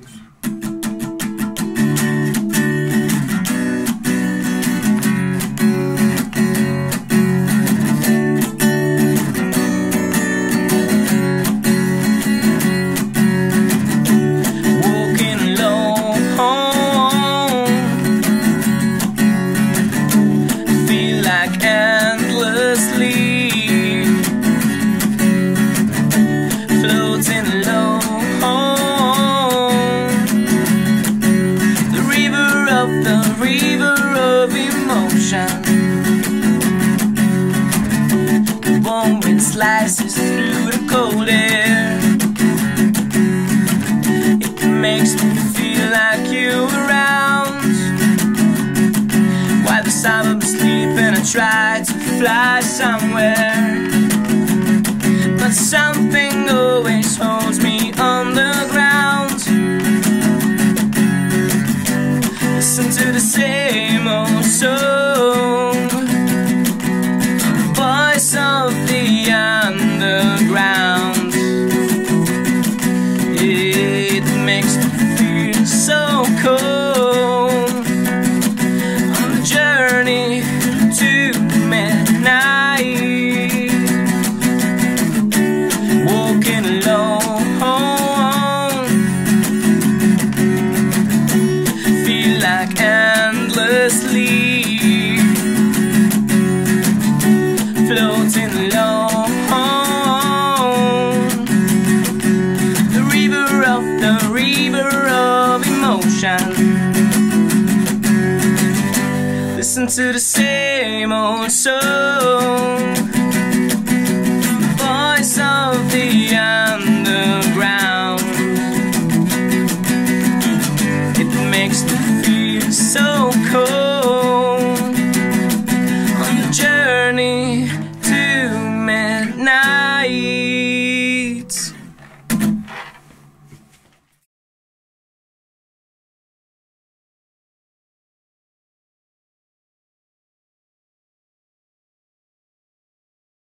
Walking of the river of emotion. The warm wind slices through the cold air. It makes me feel like you around. While the sun was sleeping, I tried to fly somewhere. To the same old song. Voice of the underground. It makes me feel so cold of the river of emotion. Listen to the same old song. The voice of the underground. It makes me feel so cold on the journey.